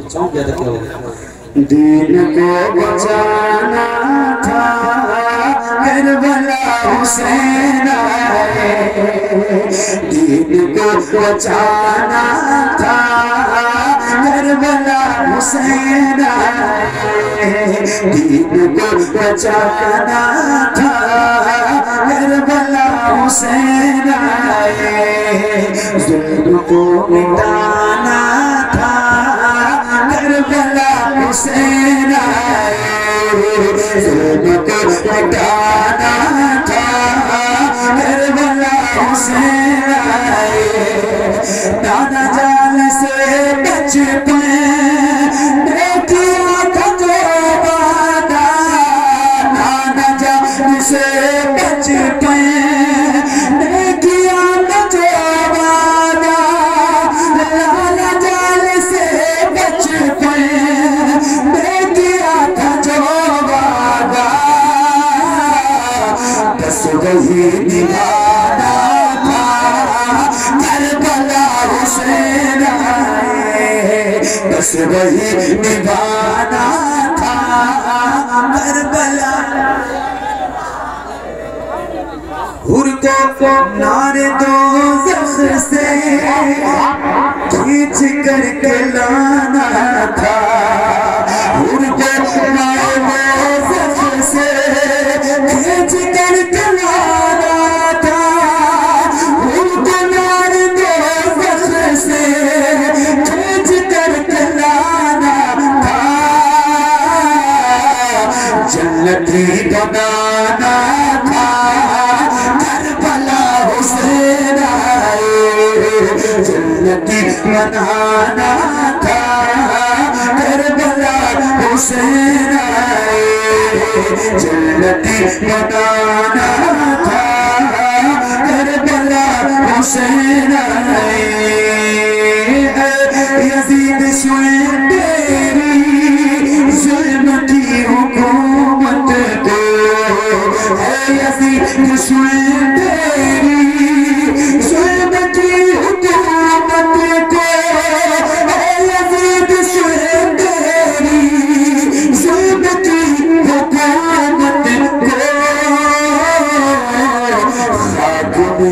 चौंक गया? दीन बचाना था करबला हुसैन आए। दीन को बचाना था करबला हुसैन आए। दीन को बचाना था करबला हुसैन आए। जुल्म को मिटाना दादा जाल से बचपन बेटियों का जो वादा नाना जाल से बचपन निभाना था बस वही निभाना था। करबला हुर को नारे दो से खींच करके लाना था हुर को नारे दो से, खींच करके ना था करसेरा जल की मताना था करबला हसे नज़ीद सु